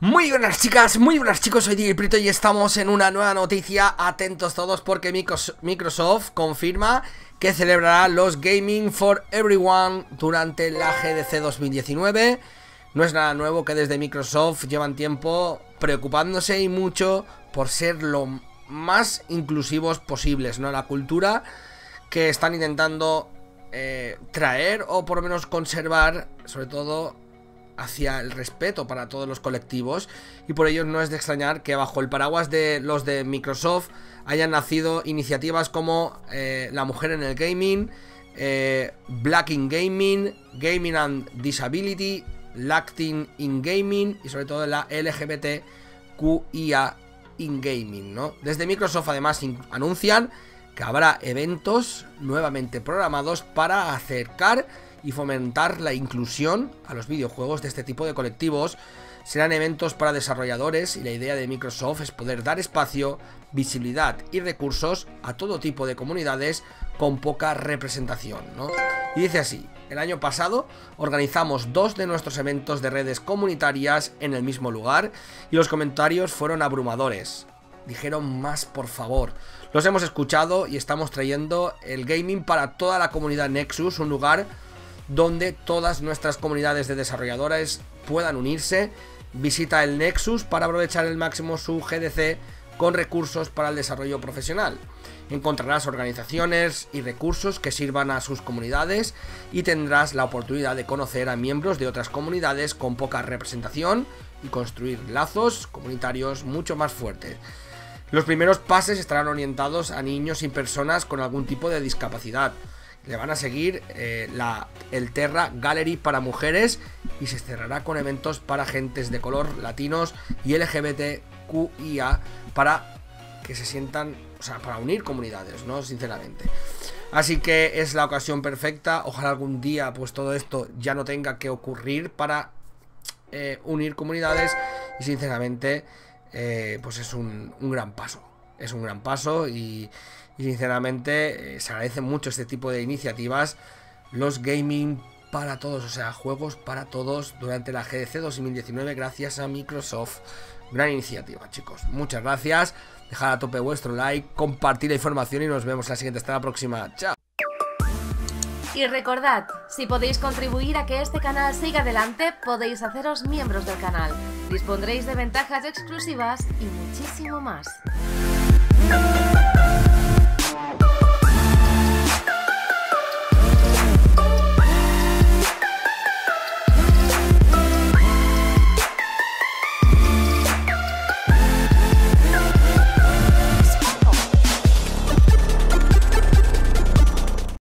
Muy buenas chicas, muy buenas chicos, soy Diego Prito y estamos en una nueva noticia, atentos todos porque Microsoft confirma que celebrará los Gaming for Everyone durante la GDC 2019 No es nada nuevo que desde Microsoft llevan tiempo preocupándose y mucho por ser lo más inclusivos posibles, ¿no? La cultura que están intentando eh, traer o por lo menos conservar, sobre todo hacia el respeto para todos los colectivos y por ello no es de extrañar que bajo el paraguas de los de Microsoft hayan nacido iniciativas como eh, La Mujer en el Gaming, eh, Black in Gaming, Gaming and Disability, Lacting in Gaming y sobre todo la LGBTQIA in Gaming. Desde Microsoft además anuncian que habrá eventos nuevamente programados para acercar y fomentar la inclusión a los videojuegos de este tipo de colectivos. Serán eventos para desarrolladores y la idea de Microsoft es poder dar espacio, visibilidad y recursos a todo tipo de comunidades con poca representación. ¿no? Y dice así, el año pasado organizamos dos de nuestros eventos de redes comunitarias en el mismo lugar y los comentarios fueron abrumadores. Dijeron más por favor. Los hemos escuchado y estamos trayendo el gaming para toda la comunidad Nexus, un lugar donde todas nuestras comunidades de desarrolladores puedan unirse. Visita el Nexus para aprovechar al máximo su GDC con recursos para el desarrollo profesional. Encontrarás organizaciones y recursos que sirvan a sus comunidades y tendrás la oportunidad de conocer a miembros de otras comunidades con poca representación y construir lazos comunitarios mucho más fuertes. Los primeros pases estarán orientados a niños y personas con algún tipo de discapacidad le van a seguir eh, la, el Terra Gallery para mujeres y se cerrará con eventos para gentes de color, latinos y LGBTQIA para que se sientan, o sea, para unir comunidades, ¿no? Sinceramente. Así que es la ocasión perfecta. Ojalá algún día, pues todo esto ya no tenga que ocurrir para eh, unir comunidades. Y sinceramente, eh, pues es un, un gran paso. Es un gran paso y, y sinceramente eh, se agradece mucho este tipo de iniciativas. Los gaming para todos, o sea, juegos para todos durante la GDC 2019 gracias a Microsoft. Gran iniciativa, chicos. Muchas gracias. Dejad a tope vuestro like, compartir la información y nos vemos en la siguiente. Hasta la próxima. Chao. Y recordad, si podéis contribuir a que este canal siga adelante, podéis haceros miembros del canal. Dispondréis de ventajas exclusivas y muchísimo más.